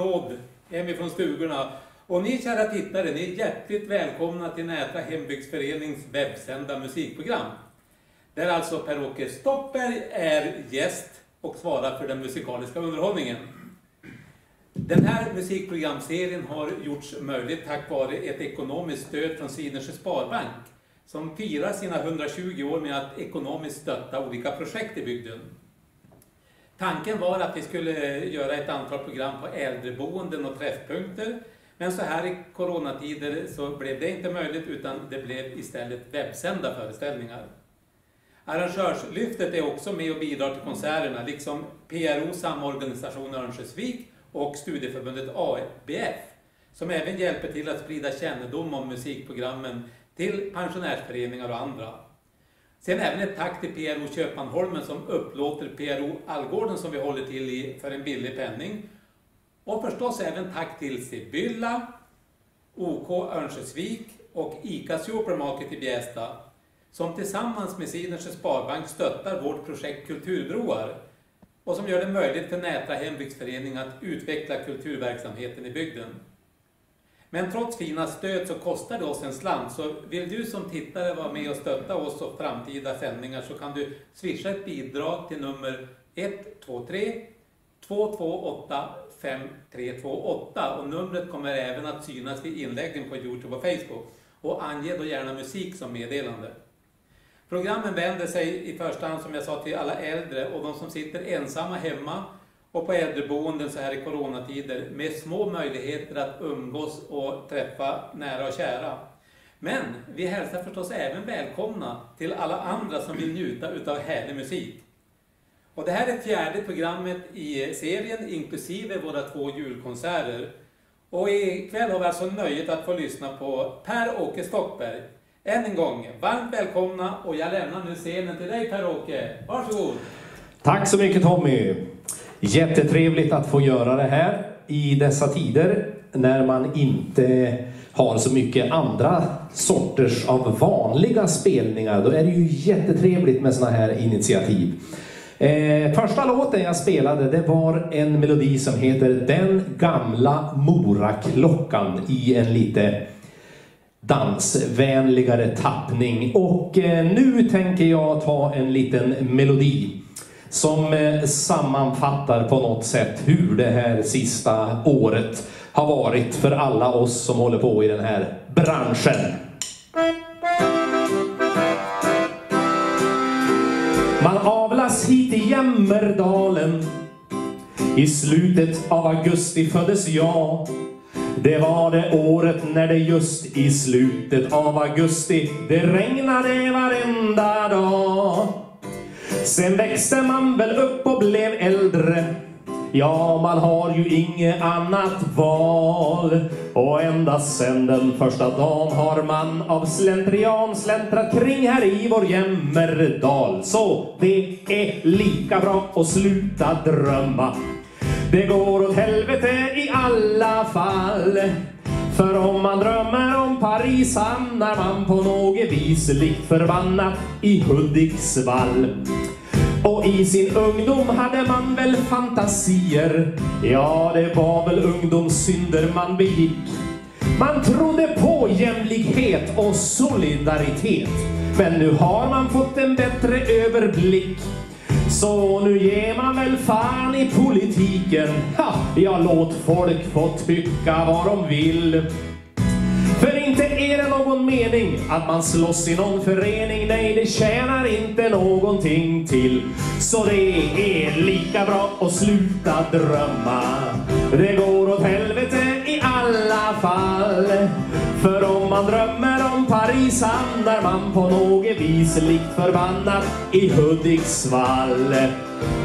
applåd hemifrån stugorna. Och ni kära tittare, ni är hjärtligt välkomna till Nätra hembygdsförenings webbsända musikprogram. Där alltså Per-Åke Stoppberg är gäst och svarar för den musikaliska underhållningen. Den här musikprogramserien har gjorts möjligt tack vare ett ekonomiskt stöd från Svinersjö Sparbank som firar sina 120 år med att ekonomiskt stötta olika projekt i bygden. Tanken var att vi skulle göra ett antal program på äldreboenden och träffpunkter. Men så här i coronatider så blev det inte möjligt utan det blev istället webbsända föreställningar. Arrangörslyftet är också med och bidrar till konserterna, liksom PRO Samorganisation Örnsköldsvik och Studieförbundet ABF, som även hjälper till att sprida kännedom om musikprogrammen till pensionärsföreningar och andra. Sen även ett tack till PRO Köpmanholmen som upplåter PRO Allgården som vi håller till i för en billig penning. Och förstås även tack till Sibylla, OK Örnsköldsvik och ICA Supermarket i Bjästa som tillsammans med Sinersjö Sparbank stöttar vårt projekt Kulturbroar och som gör det möjligt för Nätra hembygdsförening att utveckla kulturverksamheten i bygden. Men trots fina stöd så kostar det oss en slant, så vill du som tittare vara med och stötta oss och framtida sändningar så kan du swisha ett bidrag till nummer 123 228 5328 och numret kommer även att synas vid inläggen på Youtube och Facebook. Och ange då gärna musik som meddelande. Programmen vänder sig i första hand som jag sa till alla äldre och de som sitter ensamma hemma och på äldreboenden så här i coronatider med små möjligheter att umgås och träffa nära och kära. Men vi hälsar förstås även välkomna till alla andra som vill njuta utav härlig musik. Och det här är fjärde programmet i serien inklusive våra två julkonserter. Och ikväll har vi alltså nöjet att få lyssna på Per-Åke Stockberg. Än en gång, varmt välkomna och jag lämnar nu scenen till dig Per-Åke. Varsågod! Tack så mycket Tommy! Jättetrevligt att få göra det här i dessa tider när man inte har så mycket andra sorters av vanliga spelningar. Då är det ju jättetrevligt med sådana här initiativ. Eh, första låten jag spelade det var en melodi som heter Den gamla Moraklockan i en lite dansvänligare tappning. Och eh, nu tänker jag ta en liten melodi som eh, sammanfattar på något sätt hur det här sista året har varit för alla oss som håller på i den här branschen. Man avlas hit i Jämmerdalen. I slutet av augusti föddes jag. Det var det året när det just i slutet av augusti det regnade varenda dag. Sen växte man väl upp och blev äldre Ja, man har ju inget annat val. Och ända sen den första dagen har man av slentrian släntrat kring här i vår Jämmerdal. Så det är lika bra att sluta drömma. Det går åt helvete i alla fall. För om man drömmer om Paris hamnar man på något vis likt förbannat i Hudiksvall. Och i sin ungdom hade man väl fantasier. Ja, det var väl ungdomssynder man begick. Man trodde på jämlikhet och solidaritet. Men nu har man fått en bättre överblick. Så nu ger man väl fan i politiken. Ha, ja, låt folk få tycka vad de vill. För inte är det någon mening att man slåss i någon förening. Nej, det tjänar inte någonting till. Så det är lika bra att sluta drömma. Det går åt helvete i alla fall om man på något vis likt förbannat i Hudiksvall.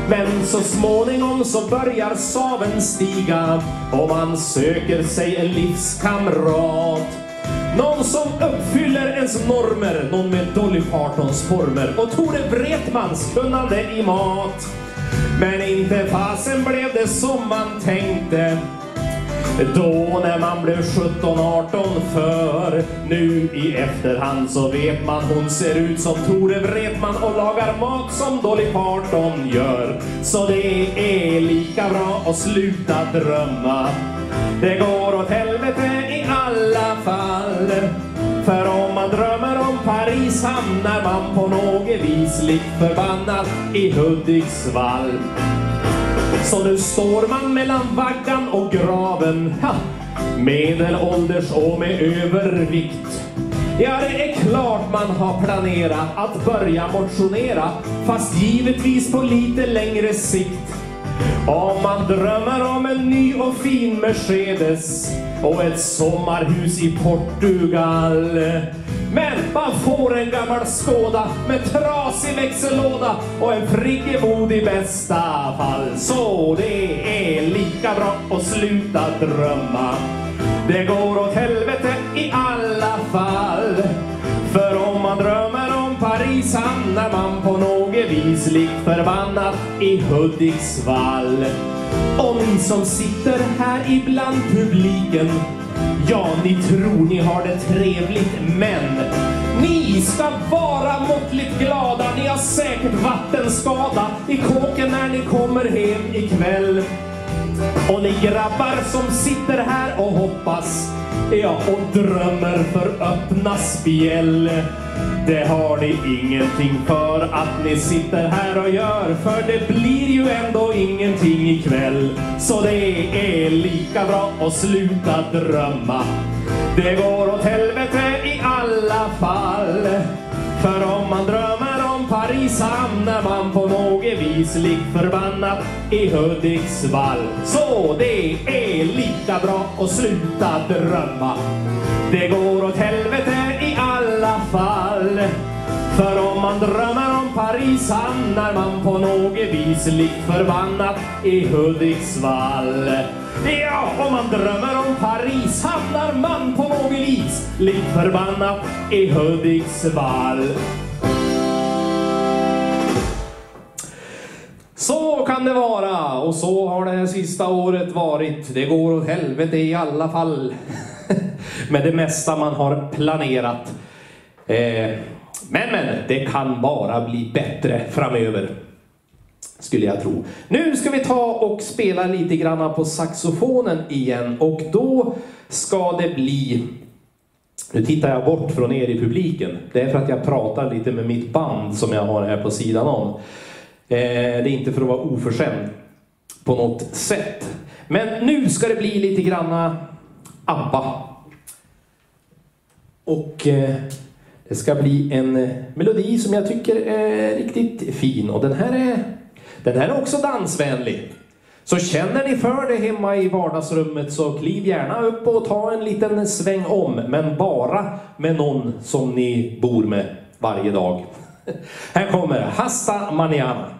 Men så småningom så börjar saven stiga och man söker sig en livskamrat. Någon som uppfyller ens normer, någon med Dolly Partons former och Tore Wretmans kunnande i mat. Men inte fasen blev det som man tänkte. Då när man blev 17-18 för Nu i efterhand så vet man hon ser ut som Tore Wretman och lagar mat som Dolly Parton gör. Så det är lika bra att sluta drömma. Det går åt helvete i alla fall. För om man drömmer om Paris hamnar man på något vis likt förbannat i Hudiksvall. Så nu står man mellan vaggan och graven. Ha! Medelålders och med övervikt. Ja, det är klart man har planerat att börja motionera, fast givetvis på lite längre sikt. Om man drömmer om en ny och fin Mercedes och ett sommarhus i Portugal. Men man får en gammal Skoda med trasig växellåda och en friggebod i bästa fall. Så det är lika bra att sluta drömma. Det går åt helvete i alla fall. För om man drömmer om Paris hamnar man på något vis likt förbannat i Hudiksvall. Och ni som sitter här ibland publiken Ja, ni tror ni har det trevligt, men ni ska vara måttligt glada. Ni har säkert vattenskada i kåken när ni kommer hem ikväll. Och ni grabbar som sitter här och hoppas, ja, och drömmer för öppna spjäll. Det har ni ingenting för att ni sitter här och gör, för det blir ju ändå ingenting ikväll. Så det är lika bra att sluta drömma. Det går åt helvete i alla fall. För om man drömmer om Paris hamnar man på något vis likt förbannat i Hudiksvall. Så det är lika bra att sluta drömma. Det går åt helvete i alla fall. För om man drömmer om Paris hamnar man på något vis likt förbannat i Hudiksvall. Ja, om man drömmer om Paris hamnar man på något vis likt förbannat i Hudiksvall. Så kan det vara och så har det här sista året varit. Det går åt helvete i alla fall. Med det mesta man har planerat. Eh, men, men, det kan bara bli bättre framöver. Skulle jag tro. Nu ska vi ta och spela lite grann på saxofonen igen och då ska det bli nu tittar jag bort från er i publiken. Det är för att jag pratar lite med mitt band som jag har här på sidan om. Eh, det är inte för att vara oförskämd på något sätt. Men nu ska det bli lite granna ABBA. Och eh, det ska bli en melodi som jag tycker är riktigt fin. Och den här är, den här är också dansvänlig. Så känner ni för det hemma i vardagsrummet så kliv gärna upp och ta en liten sväng om. Men bara med någon som ni bor med varje dag. Här kommer Hasta Maniana.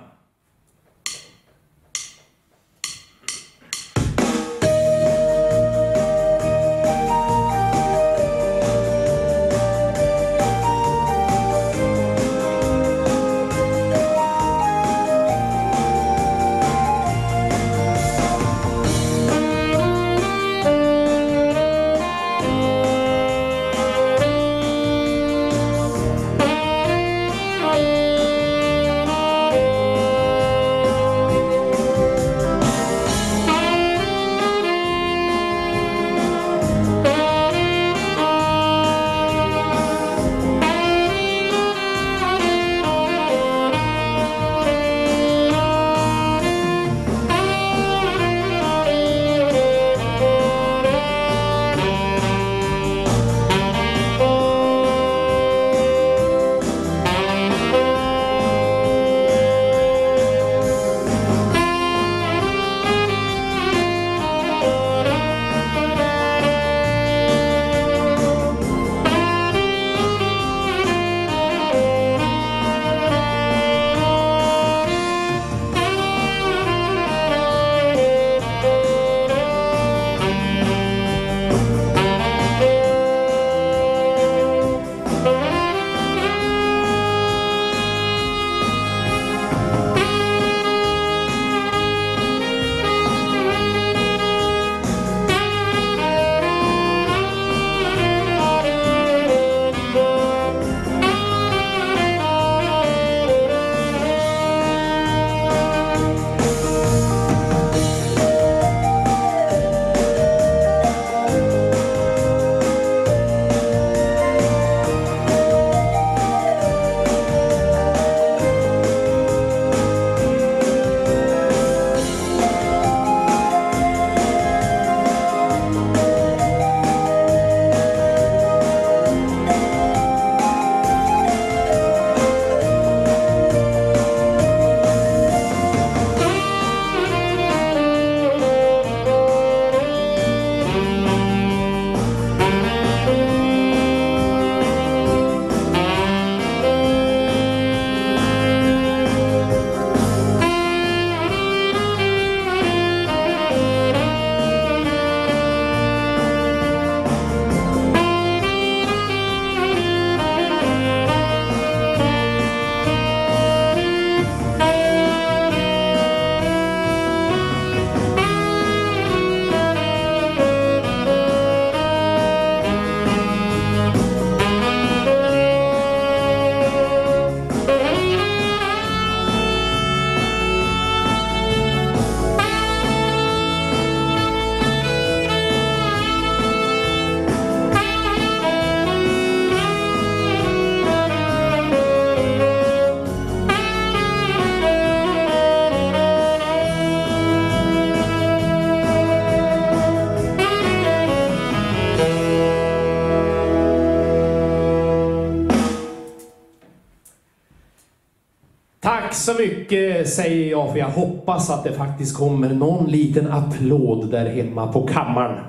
Tack så mycket säger jag för jag hoppas att det faktiskt kommer någon liten applåd där hemma på kammaren.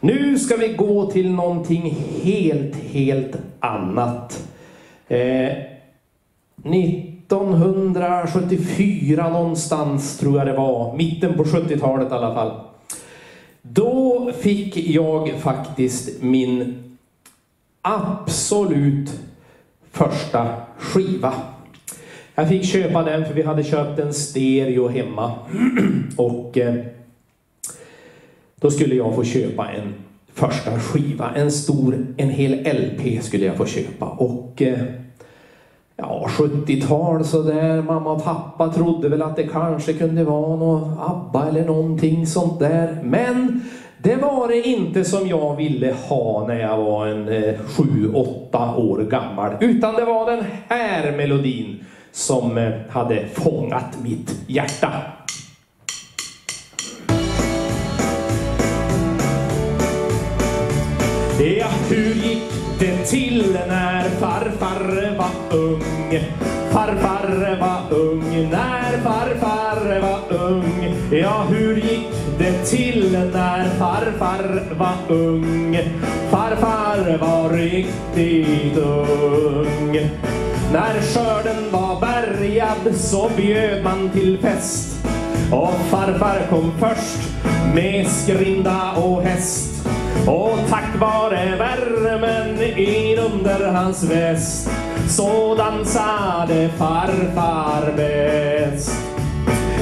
Nu ska vi gå till någonting helt, helt annat. Eh, 1974 någonstans tror jag det var, mitten på 70-talet i alla fall. Då fick jag faktiskt min absolut första skiva. Jag fick köpa den för vi hade köpt en stereo hemma. Och eh, då skulle jag få köpa en första skiva. En stor, en hel LP skulle jag få köpa. Och eh, ja, 70-tal sådär. Mamma och pappa trodde väl att det kanske kunde vara något ABBA eller någonting sånt där. Men det var det inte som jag ville ha när jag var en eh, sju, åtta år gammal. Utan det var den här melodin som eh, hade fångat mitt hjärta. Ja, hur gick det till när farfar var ung? Farfar var ung när farfar var ung. Ja, hur gick det till när farfar var ung? Farfar var riktigt ung. När skörden var bärgad så bjöd man till fest. Och farfar kom först med skrinda och häst. Och tack vare värmen inunder hans väst så dansade farfar bäst.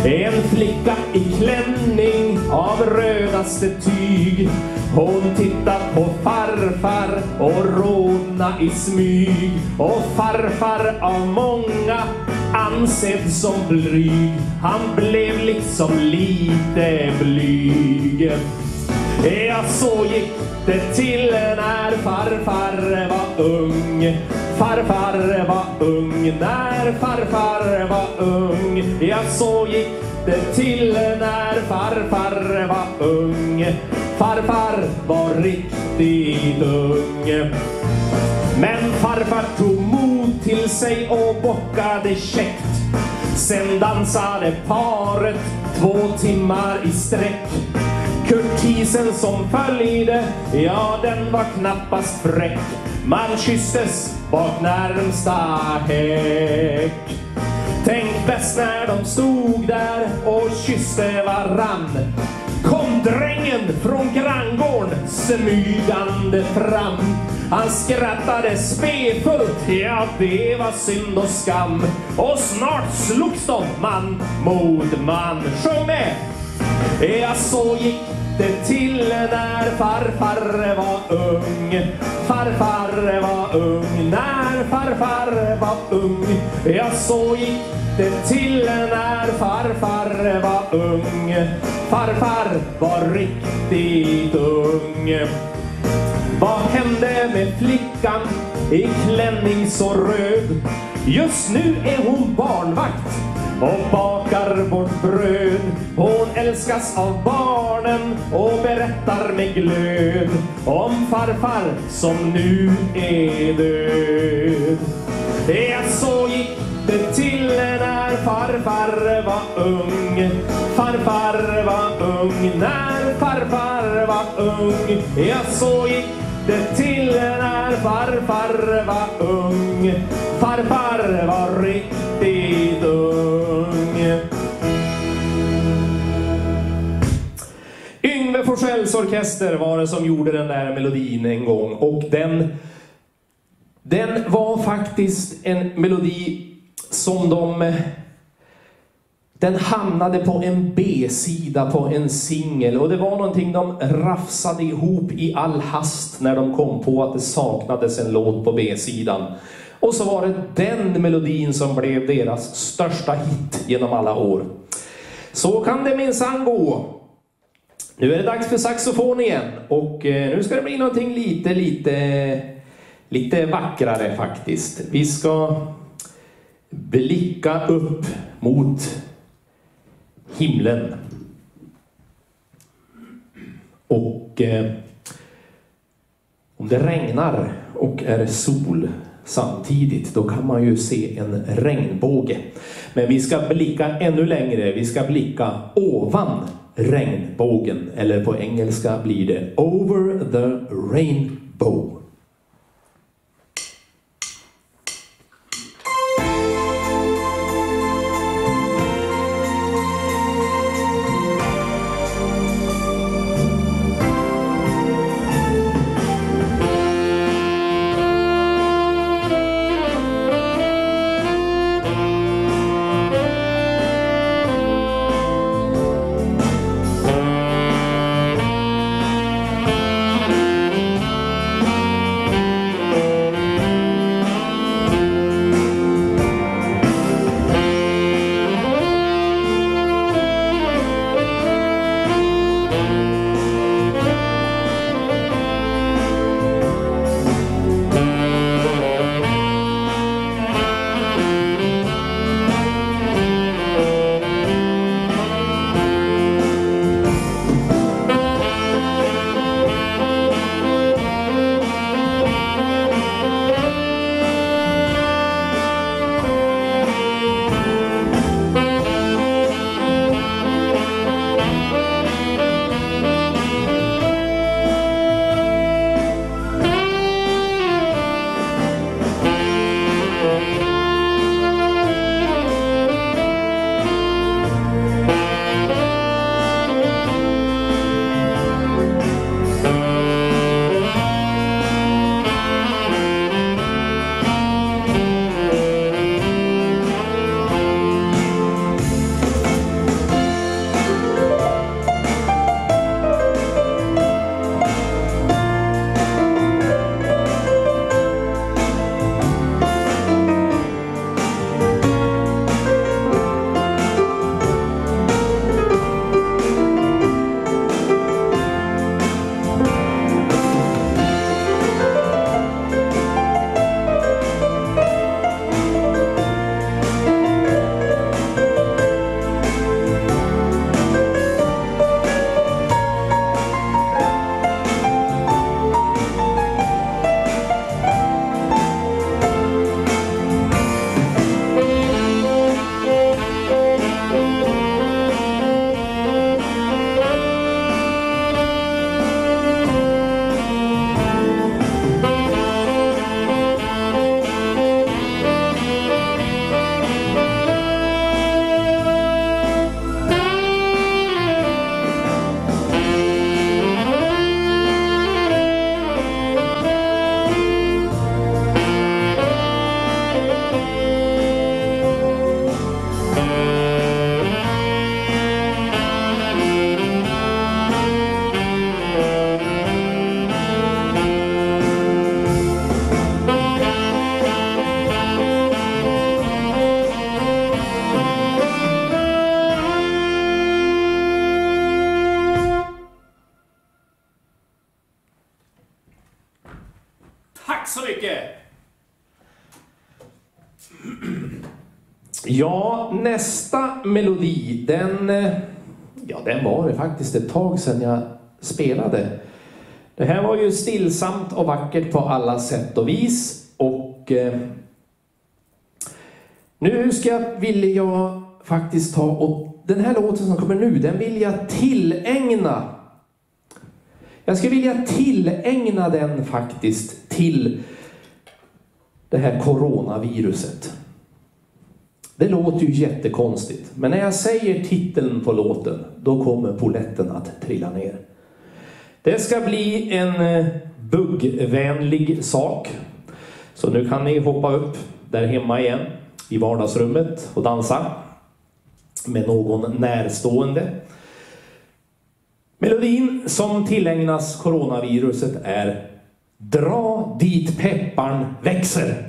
En flicka i klänning av rödaste tyg. Hon tittar på farfar och rodna i smyg. Och farfar av många ansedd som blyg. Han blev liksom lite blyg. Ja, så gick det till när farfar var ung. Farfar var ung när farfar var ung. Ja, så gick det till när farfar var ung. Farfar var riktigt ung. Men farfar tog mod till sig och bockade käckt. Sen dansade paret två timmar i sträck. Kurtisen som följde, ja den var knappast fräck. Man kysstes bak närmsta häck. Tänk bäst när de stod där och kysste varann. Kom drängen från granngården smygande fram. Han skrattade spefullt, ja det var synd och skam. Och snart slogs de man mot man. Sjung med! Ja, så gick det till när farfar var ung. Farfar var ung när farfar var ung. Ja, så gick det till när farfar var ung. Farfar var riktigt ung. Vad hände med flickan i klänning så röd? Just nu är hon barnvakt och bakar vårt bröd. Hon älskas av barnen och berättar med glöd om farfar som nu är död. Ja, så gick det till när farfar var ung. Farfar var ung när farfar var ung. Ja, så gick det till när farfar var ung. Farfar var riktigt Yngve orkester var det som gjorde den där melodin en gång och den den var faktiskt en melodi som de... Den hamnade på en B-sida på en singel och det var någonting de rafsade ihop i all hast när de kom på att det saknades en låt på B-sidan. Och så var det den melodin som blev deras största hit genom alla år. Så kan det minsann gå. Nu är det dags för saxofon igen och eh, nu ska det bli någonting lite, lite, lite vackrare faktiskt. Vi ska blicka upp mot himlen. Och eh, om det regnar och är sol samtidigt. Då kan man ju se en regnbåge. Men vi ska blicka ännu längre. Vi ska blicka ovan regnbågen. Eller på engelska blir det Over the Rainbow. Melodi, den, eh, ja, den var det faktiskt ett tag sedan jag spelade. Det här var ju stillsamt och vackert på alla sätt och vis. Och eh, nu ska jag, vill jag faktiskt ta och den här låten som kommer nu, den vill jag tillägna. Jag skulle vilja tillägna den faktiskt till det här coronaviruset. Det låter ju jättekonstigt, men när jag säger titeln på låten, då kommer poletten att trilla ner. Det ska bli en eh, buggvänlig sak. Så nu kan ni hoppa upp där hemma igen, i vardagsrummet och dansa med någon närstående. Melodin som tillägnas coronaviruset är Dra dit pepparn växer.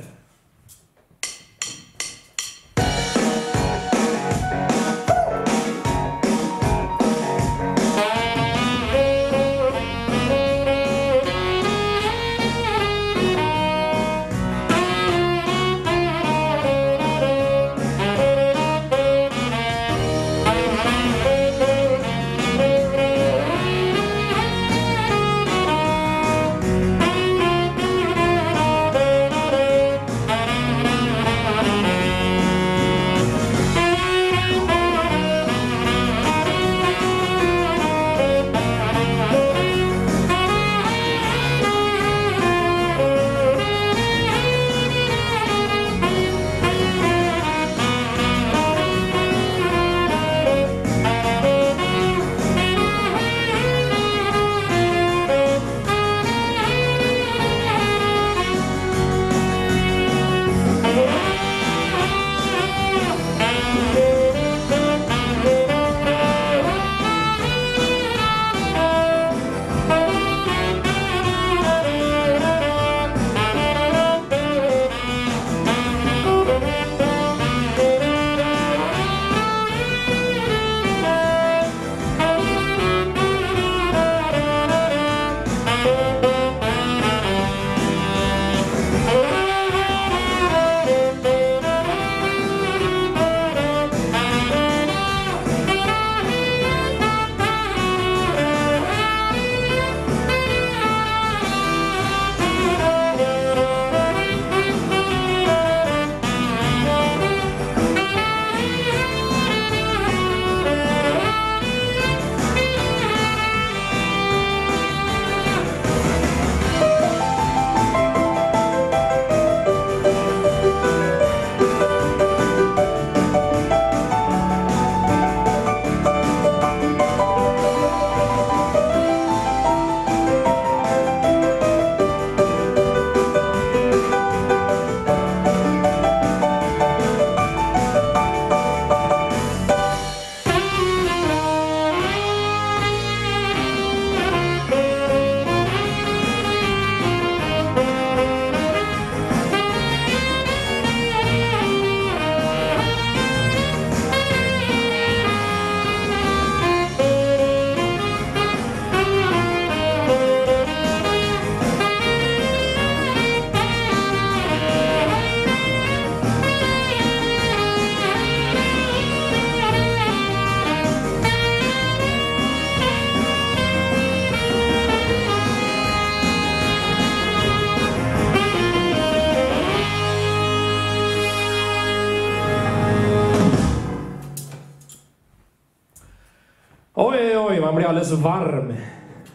Alldeles varm.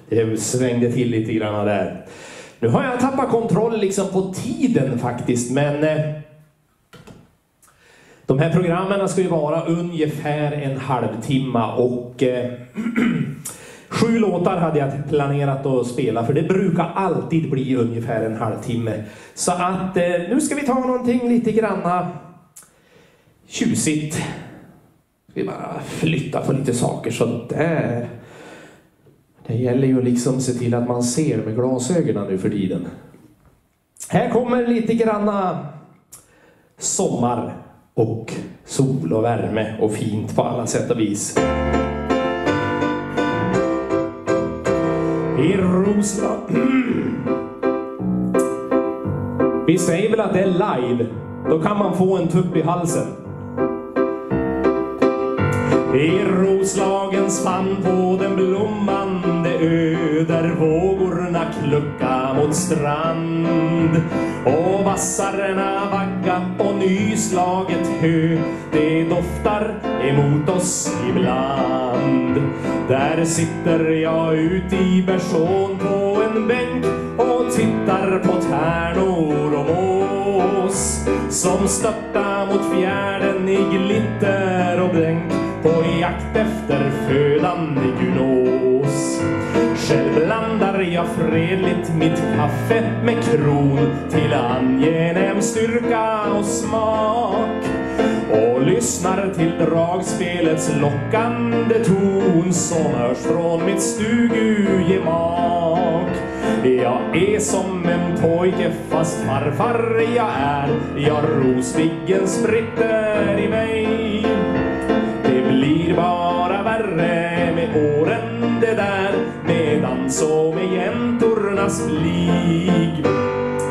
Det svängde till lite grann där. Nu har jag tappat kontroll liksom på tiden faktiskt, men eh, de här programmen ska ju vara ungefär en halvtimme och eh, sju låtar hade jag planerat att spela för det brukar alltid bli ungefär en halvtimme. Så att eh, nu ska vi ta någonting lite granna tjusigt. Ska vi bara flytta på lite saker sådär. Det gäller ju liksom se till att man ser med glasögonen nu för tiden. Här kommer lite granna sommar och sol och värme och fint på alla sätt och vis. I Roslagen. Vi säger väl att det är live. Då kan man få en tupp i halsen. I Roslagens famn på den blomman ö där vågorna klucka mot strand och vassarna vagga och nyslaget hö det doftar emot oss ibland. Där sitter jag ut i bersån på en bänk och tittar på tärnor och mås som störtar mot fjärden i glitter och blänk på jakt efter födan i gunås. Själv blandar jag fredligt mitt kaffe med kron till angenäm styrka och smak och lyssnar till dragspelets lockande ton som hörs från mitt stugugemak. Jag är som en pojke fast farfar jag är, jag Rosviggen spritter i mig. Med dans med jäntornas blig.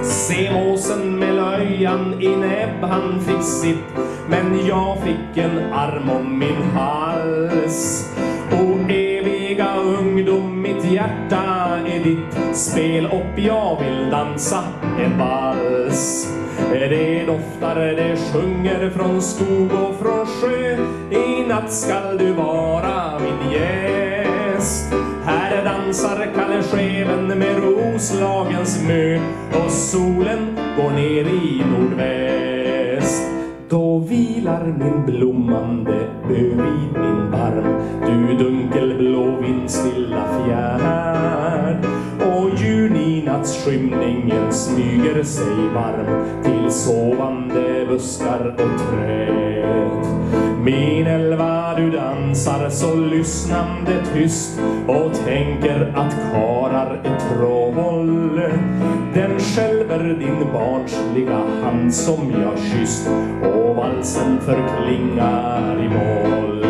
Se måsen med löjan i näbb han fick sitt men jag fick en arm om min hals. O eviga ungdom, mitt hjärta är ditt. Spel upp, jag vill dansa en vals. Det doftar, det sjunger från skog och från sjö. I natt skall du vara min gäst. Där dansar Kalle Scheven med Roslagens mö och solen går ner i nordväst. Då vilar min blommande ö vid min barm Du dunkelblå vindstilla fjärd Och juninattsskymningen smyger sig varm Till sovande buskar och träd min älva du dansar så lyssnande tyst Och tänker att karar är troll Den skälver din barnsliga hand som jag kysst Och valsen förklingar i moll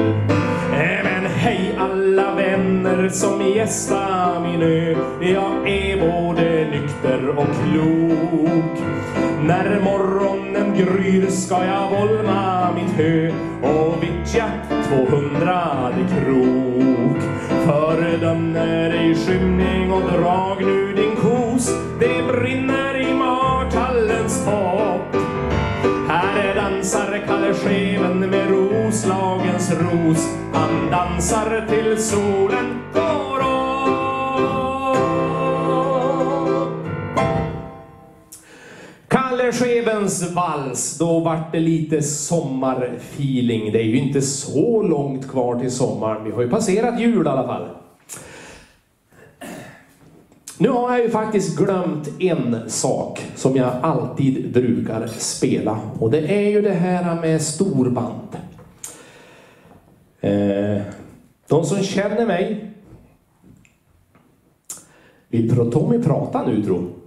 Men hej alla vänner som gästa min ö. Jag är både nykter och klok. När morgonen gryr ska jag volma mitt hö och vittja tvåhundrade krok. Föredömer ej skymning och drag nu din kos. Det brinner i martallens topp här dansar Kalle Scheven med Roslagens ros. Han dansar till solen går hörde skevens vals, då vart det lite sommarfeeling. Det är ju inte så långt kvar till sommaren. Vi har ju passerat jul i alla fall. Nu har jag ju faktiskt glömt en sak som jag alltid brukar spela. Och det är ju det här med storband. Eh, de som känner mig vill Tommy prata nu tro?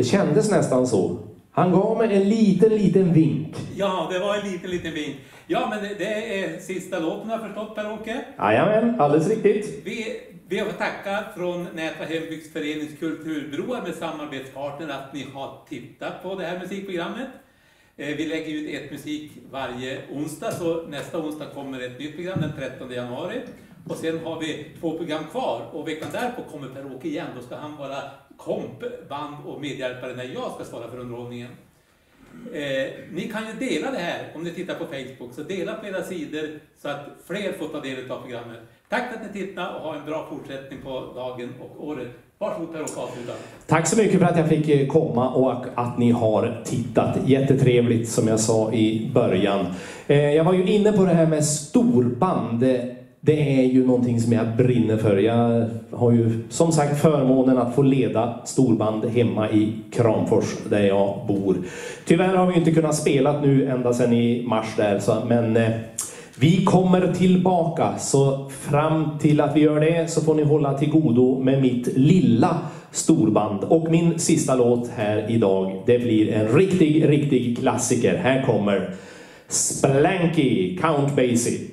Det kändes nästan så. Han gav mig en liten, liten vink. Ja, det var en liten, liten vink. Ja, men det, det är sista låten har jag förstått Per-Åke. Jajamän, alldeles riktigt. Vi, vi har tacka från Nätra hembygdsförenings kulturbroar med samarbetspartner att ni har tittat på det här musikprogrammet. Eh, Vi lägger ut ett musik varje onsdag, så nästa onsdag kommer ett nytt program den 13 januari. Och sen har vi två program kvar och veckan därpå kommer Per-Åke igen. Då ska han vara komp, band och medhjälpare när jag ska svara för underhållningen. Eh, ni kan ju dela det här om ni tittar på Facebook, så dela på era sidor så att fler får ta del av programmet. Tack för att ni tittade och ha en bra fortsättning på dagen och året. Varsågod Per och avsluta. Tack så mycket för att jag fick eh, komma och att ni har tittat. Jättetrevligt som jag sa i början. Eh, jag var ju inne på det här med storband. Det är ju någonting som jag brinner för. Jag har ju som sagt förmånen att få leda storband hemma i Kramfors där jag bor. Tyvärr har vi inte kunnat spela nu ända sedan i mars där, så, men eh, vi kommer tillbaka, så fram till att vi gör det så får ni hålla till godo med mitt lilla storband. Och min sista låt här idag, det blir en riktig, riktig klassiker. Här kommer Splanky Count Basie.